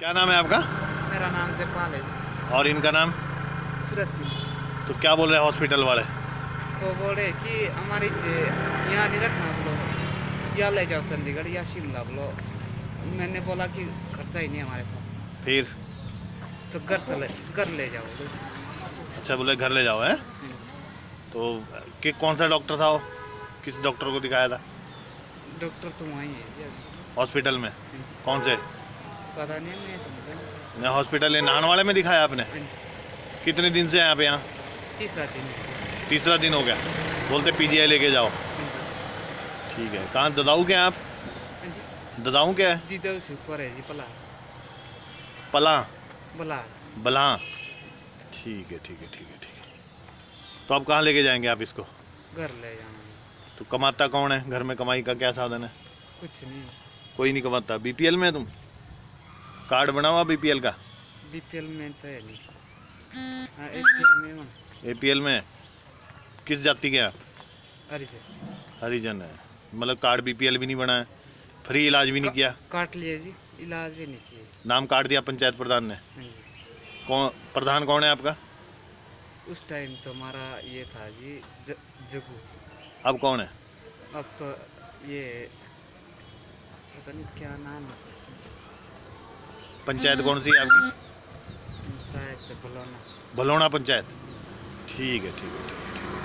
क्या नाम है आपका? मेरा नाम जयपाल है। और इनका नाम? सूरज सिंह तो क्या बोल रहे हैं हॉस्पिटल वाले? वो बोले कि हमारी से यहाँ नहीं रखना बोलो या ले जाओ चंडीगढ़ या शिमला बोलो। मैंने बोला कि खर्चा ही नहीं हमारे पास। फिर? तो घर चले घर ले जाओ। अच्छा बोले घर ले जाओ है? तो कि कौन सा डॉक्टर था वो? किस डॉक्टर को दिखाया था? डॉक्टर तो वहीं है। हॉस्पिटल में? कौन से? पता नहीं मैं हॉस्पिटल ये नाहन वाले में दिखाया आपने? हाँ कितने दिन से हैं आप यहाँ? तीसरा दिन तीसरा दिन हो गया। बोलते पीजीआई लेके जाओ। हाँ ठीक है। कहाँ ददाऊ के हैं आप? ददाऊ क्या है? दीदा से ऊपर है जी पला। पला। बला। बला। ठीक है ठीक है ठीक है ठीक है। तो आप कहाँ लेके जाएँगे आप इसको? घर ले है। तो कमाता कौन है? घर में कमाई का क्या साधन है? कुछ नहीं। कोई नहीं कमाता। बीपीएल में है तुम? कार्ड बना हुआ बीपीएल का। बीपीएल में तो है नहीं। एपीएल में हूँ। एपीएल में? किस जाति के आप? अरे जी हरिजन है। मतलब कार्ड बीपीएल भी नहीं बना है। फ्री इलाज भी नहीं किया? काट लिए जी। इलाज भी नहीं किए नाम काट दिया पंचायत प्रधान ने। हाँ कौन प्रधान कौन है आपका? उस टाइम तो हमारा ये था जी ज, जगू अब कौन है? अब तो ये पता नहीं क्या नाम है पंचायत कौन सी है आपकी? भलोना पंचायत। ठीक है ठीक है ठीक है ठीक है।